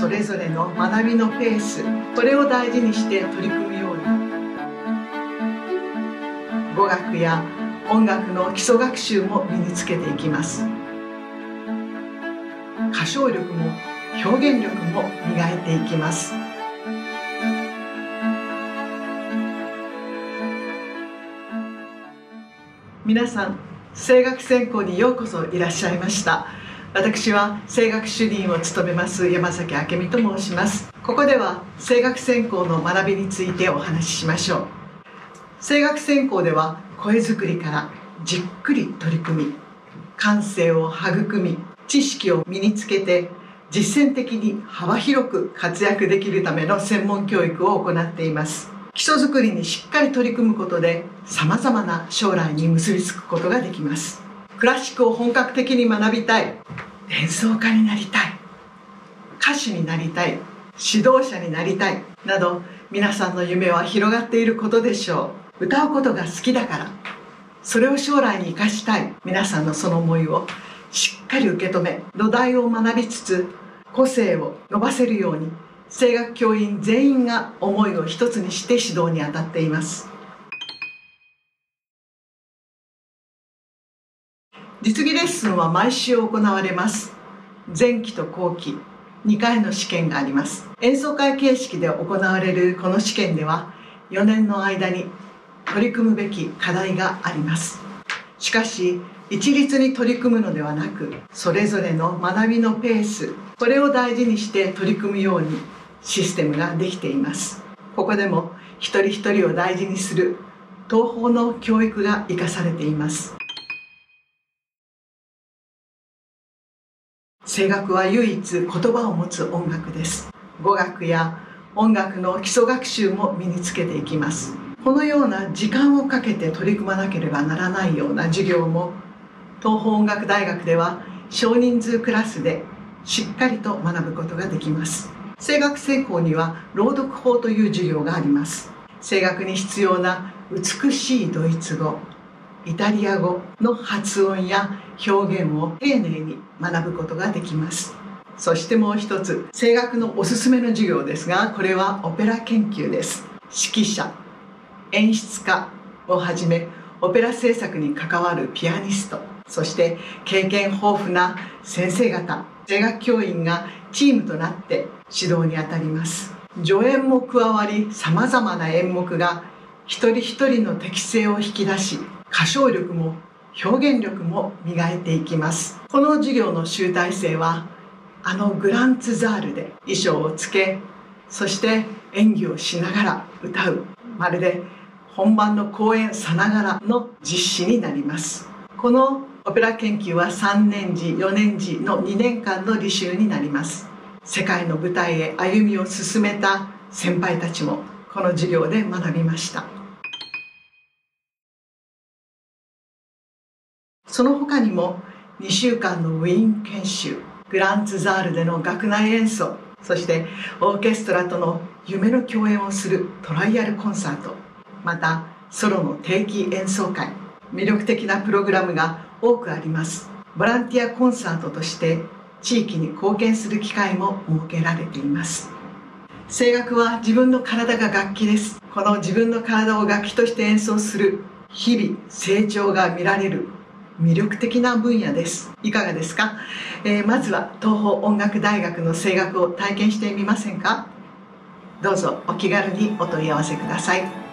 それぞれの学びのペースこれを大事にして取り組むように。語学や音楽の基礎学習も身につけていきます。歌唱力も表現力も磨いていきます。皆さん声楽専攻にようこそいらっしゃいました。私は声楽主任を務めます山崎明美と申します。ここでは声楽専攻の学びについてお話ししましょう。声楽専攻では声作りからじっくり取り組み感性を育み知識を身につけて実践的に幅広く活躍できるための専門教育を行っています。基礎づくりにしっかり取り組むことで様々な将来に結びつくことができます。クラシックを本格的に学びたい。演奏家になりたい。歌手になりたい。指導者になりたい。など皆さんの夢は広がっていることでしょう。歌うことが好きだから。それを将来に生かしたい。皆さんのその思いをしっかり受け止め土台を学びつつ個性を伸ばせるように声楽教員全員が思いを一つにして指導に当たっています。実技レッスンは毎週行われます。前期と後期2回の試験があります。演奏会形式で行われるこの試験では4年の間に取り組むべき課題があります。しかし一律に取り組むのではなくそれぞれの学びのペースこれを大事にして取り組むようにシステムができています。ここでも一人一人を大事にする東方の教育が生かされています。声楽は唯一言葉を持つ音楽です。語学や音楽の基礎学習も身につけていきます。このような時間をかけて取り組まなければならないような授業も東邦音楽大学では少人数クラスでしっかりと学ぶことができます。声楽専攻には朗読法という授業があります。声楽に必要な美しいドイツ語イタリア語の発音や表現を丁寧に学ぶことができます。そしてもう一つ声楽のおすすめの授業ですがこれはオペラ研究です。指揮者演出家をはじめオペラ制作に関わるピアニストそして経験豊富な先生方声楽教員がチームとなって指導にあたります。助演も加わりさまざまな演目が一人一人の適性を引き出し歌唱力も表現力も磨いていきます。この授業の集大成はあのグランツザールで衣装をつけそして演技をしながら歌う。まるで本番の公演さながらの実施になります。このオペラ研究は3年時4年時の2年間の履修になります。世界の舞台へ歩みを進めた先輩たちもこの授業で学びました。その他にも2週間のウィーン研修グランツザールでの学内演奏そしてオーケストラとの夢の共演をするトライアルコンサートまたソロの定期演奏会魅力的なプログラムが多くあります。ボランティアコンサートとして地域に貢献する機会も設けられています。声楽は自分の体が楽器です。この自分の体を楽器として演奏する日々成長が見られる魅力的な分野です。いかがですか、えー、まずは東邦音楽大学の声楽を体験してみませんか？どうぞお気軽にお問い合わせください。